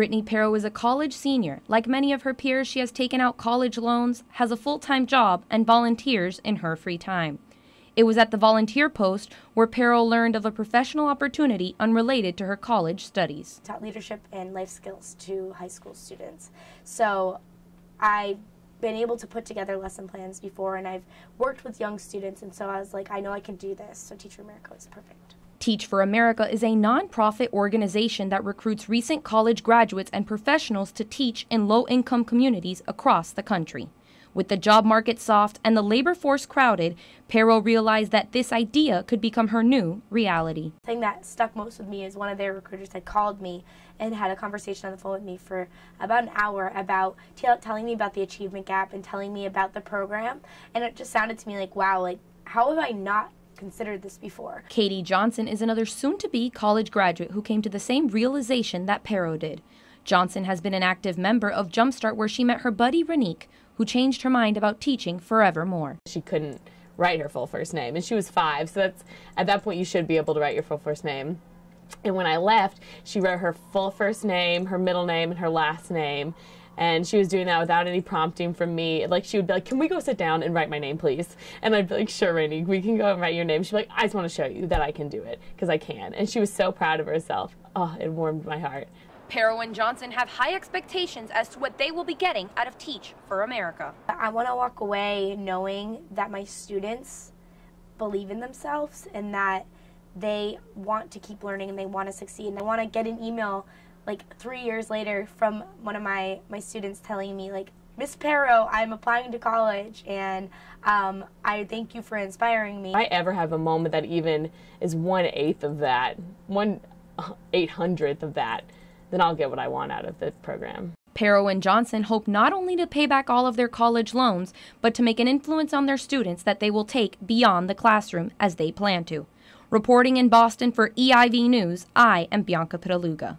Brittany Pero is a college senior. Like many of her peers, she has taken out college loans, has a full time job, and volunteers in her free time. It was at the volunteer post where Pero learned of a professional opportunity unrelated to her college studies. Taught leadership and life skills to high school students. So I've been able to put together lesson plans before and I've worked with young students and so I was like, I know I can do this. So Teach for America is perfect. Teach for America is a nonprofit organization that recruits recent college graduates and professionals to teach in low income communities across the country. With the job market soft and the labor force crowded, Pero realized that this idea could become her new reality. The thing that stuck most with me is one of their recruiters had called me and had a conversation on the phone with me for about an hour about telling me about the achievement gap and telling me about the program. And it just sounded to me like, wow, like, how have I not considered this before. Katie Johnson is another soon to be college graduate who came to the same realization that Pero did. Johnson has been an active member of Jumpstart where she met her buddy Renique, who changed her mind about teaching forevermore. She couldn't write her full first name, and she was five, so that's at that point you should be able to write your full first name. And when I left, she wrote her full first name, her middle name, and her last name. And she was doing that without any prompting from me. Like she would be like, "Can we go sit down and write my name, please?" And I'd be like, "Sure, Rainy, we can go and write your name." She'd be like, "I just want to show you that I can do it because I can." And she was so proud of herself. Oh, it warmed my heart. Pero and Johnson have high expectations as to what they will be getting out of Teach for America. I want to walk away knowing that my students believe in themselves and that they want to keep learning and they want to succeed. And I want to get an email like three years later from one of my, my students telling me like, Miss Pero, I'm applying to college, and um, I thank you for inspiring me. If I ever have a moment that even is one eighth of that, one eight hundredth of that, then I'll get what I want out of the program. Pero and Johnson hope not only to pay back all of their college loans, but to make an influence on their students that they will take beyond the classroom as they plan to. Reporting in Boston for EIV News, I am Bianca Pittaluga.